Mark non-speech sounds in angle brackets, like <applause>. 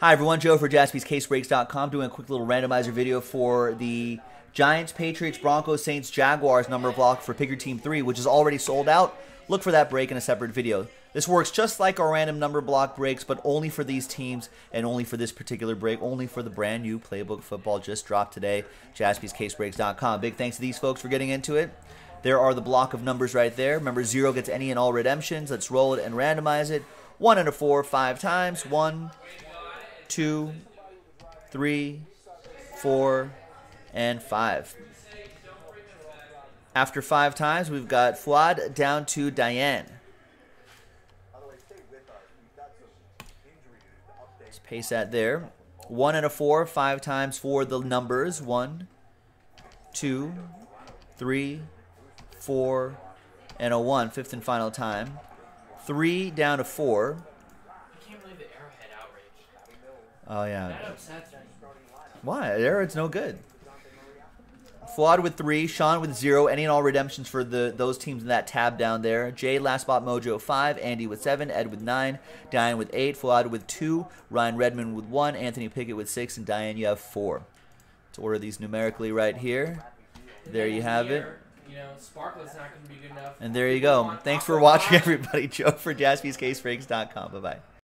Hi, everyone. Joe for jaspyscasebreaks.com doing a quick little randomizer video for the Giants, Patriots, Broncos, Saints, Jaguars number block for Pick Your Team 3, which is already sold out. Look for that break in a separate video. This works just like our random number block breaks, but only for these teams and only for this particular break, only for the brand new Playbook Football just dropped today, jaspyscasebreaks.com. Big thanks to these folks for getting into it. There are the block of numbers right there. Remember, zero gets any and all redemptions. Let's roll it and randomize it. One out of four, five times. One, two, three, four, and five. After five times, we've got Fuad down to Diane. Let's pace that there. One and a four, five times for the numbers. One, two, three, four, and a one. Fifth and final time. Three down to four. Oh yeah. That upsets me. Why? Arrowhead's no good. Fuad with three, Sean with zero, any and all redemptions for the those teams in that tab down there. Jay, Last Spot Mojo five, Andy with seven, Ed with nine, Diane with eight, Fuad with two, Ryan Redmond with one, Anthony Pickett with six, and Diane you have four. Let's order these numerically right here. There you have it. You know, not going to be good enough. And there you go. Thanks for watching, <laughs> everybody. Joe for JaspysCaseBreaks.com. Bye bye.